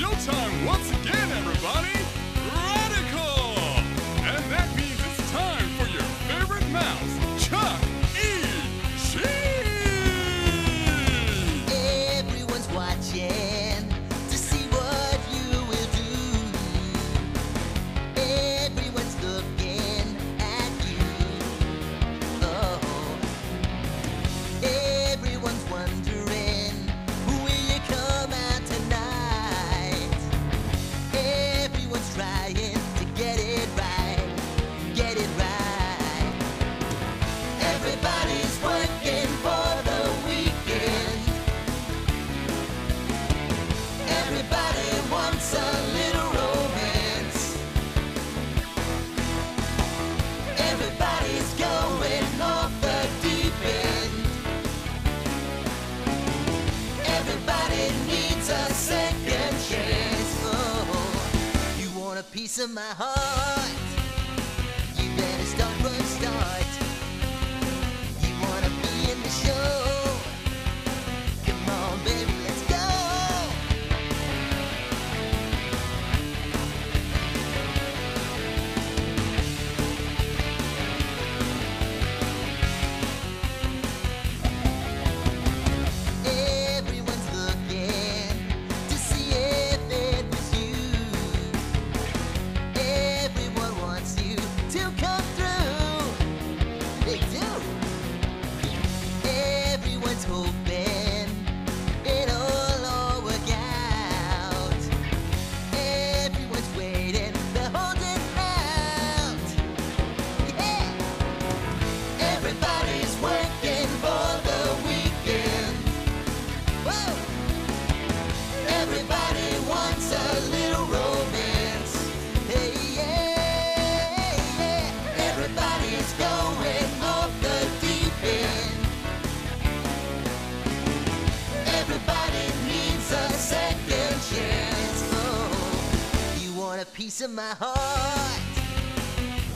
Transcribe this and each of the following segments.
showtime piece of my heart? You better start from start. Piece of my heart?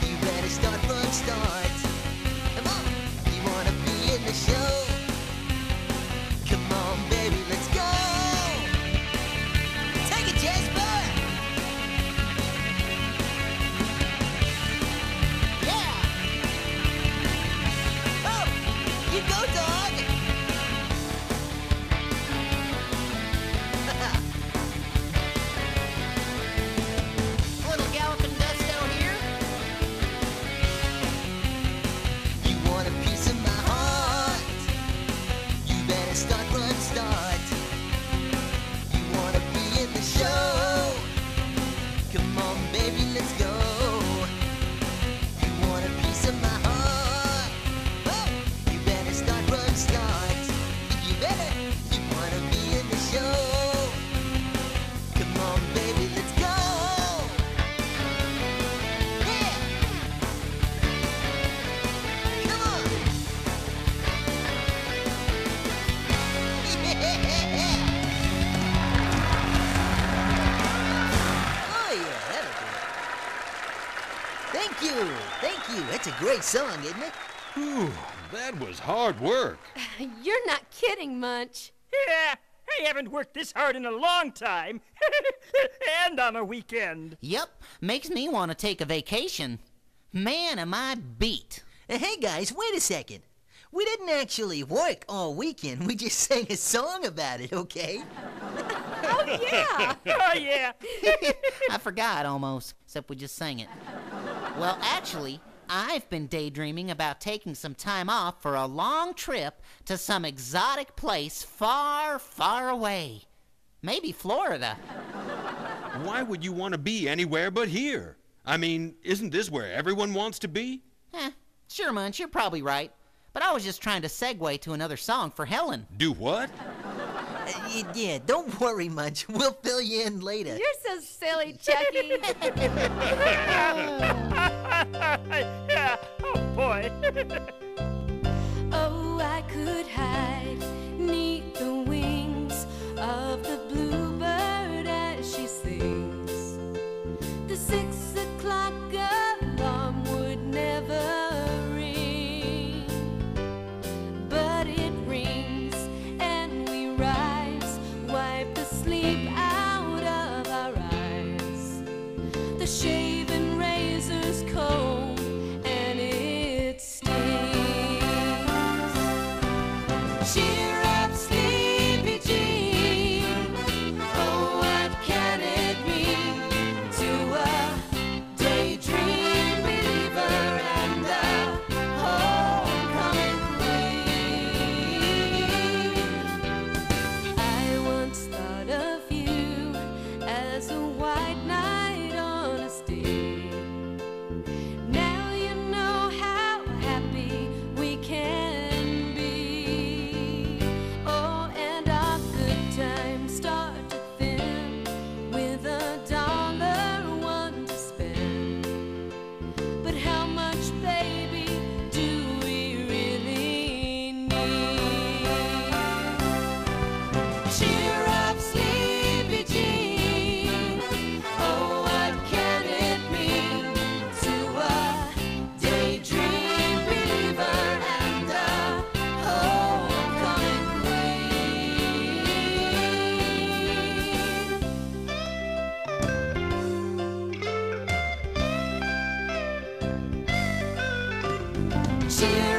You better start from start. That's a great song, isn't it? Whew, that was hard work. You're not kidding, Munch. Yeah, I haven't worked this hard in a long time. and on a weekend. Yep, makes me want to take a vacation. Man, am I beat. Uh, Hey guys, wait a second. We didn't actually work all weekend. We just sang a song about it, okay? Oh, yeah. Oh, yeah. I forgot almost, except we just sang it. Well, actually, I've been daydreaming about taking some time off for a long trip to some exotic place far, far away. Maybe Florida. Why would you want to be anywhere but here? I mean, isn't this where everyone wants to be? Eh, sure, Munch, you're probably right. But I was just trying to segue to another song for Helen. Do what? Uh, yeah, don't worry much. We'll fill you in later. You're so silly, Chucky. yeah. Oh, boy. Oh, I could hide neath the wings of the bluebird as she sings. The six o'clock alarm would never ring, but it rings and we rise, wipe the sleep Cheer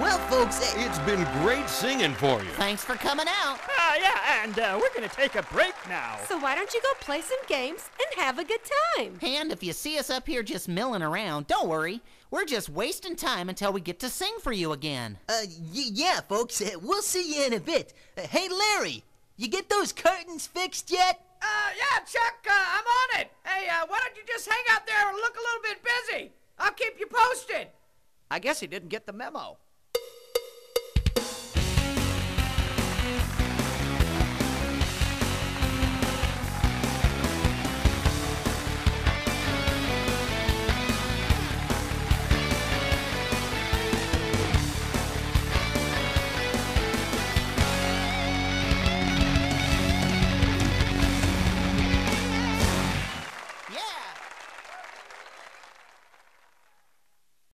Well, folks, It's been great singing for you. Thanks for coming out. Ah, yeah, and uh, we're gonna take a break now. So why don't you go play some games and have a good time? And if you see us up here just milling around, don't worry. We're just wasting time until we get to sing for you again. uh, y- yeah, folks, uh, we'll see you in a bit. Uh, hey, Larry, you get those curtains fixed yet? Uh, yeah, Chuck, uh, I'm on it. Hey, uh, why don't you just hang out there and look a little bit busy? I'll keep you posted. I guess he didn't get the memo.